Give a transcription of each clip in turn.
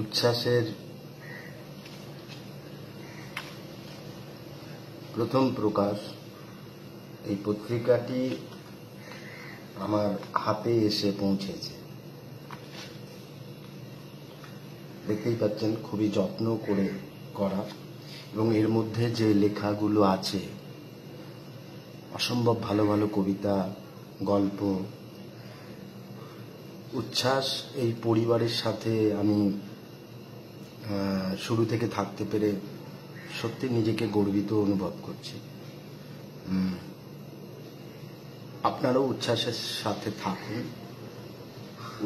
উচ্ছ্বাসের প্রথম প্রকাশ এই পত্রিকাটি আমার হাতে এসে পৌঁছেছে। দেখতেই পাচ্ছেন, খুবই যত্ন করে করা এবং এর মধ্যে যে লেখাগুলো আছে, অসম্ভব ভালো ভালো কবিতা, গল্প, উচ্ছ্বাস এই পরিবারের সাথে আমি শুরু থেকে থাকতে পেরে সত্যি নিজেকে গর্বিত অনুভব করছি। আপনারাও উচ্ছ্বাসের সাথে থাকুন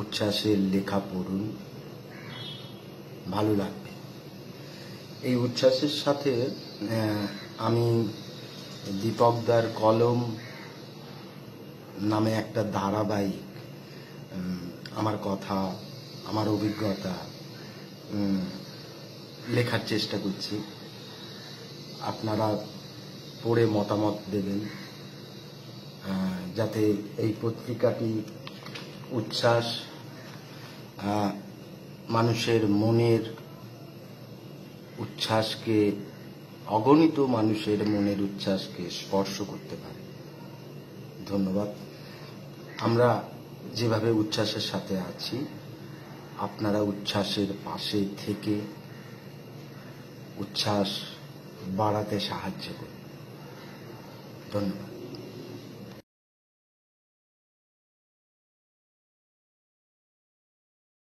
উচ্ছ্বাসের লেখা পড়ুন, ভালো লাগবে। এই উচ্ছ্বাসের সাথে আমি দীপকদার কলম নামে একটা ধারাবাহিক আমার কথা, আমার অভিজ্ঞতা লেখার চেষ্টা করছি। আপনারা পড়ে মতামত দেবেন যাতে এই পত্রিকাটি উচ্ছ্বাস মানুষের মনের উচ্ছ্বাসকে, অগণিত মানুষের মনের উচ্ছ্বাসকে স্পর্শ করতে পারে। ধন্যবাদ। আমরা যেভাবে উচ্ছ্বাসের সাথে আছি, আপনারা উচ্ছ্বাসের পাশে থেকে উচ্ছ্বাস বাড়াতে সাহায্য করি ধন্যবাদ।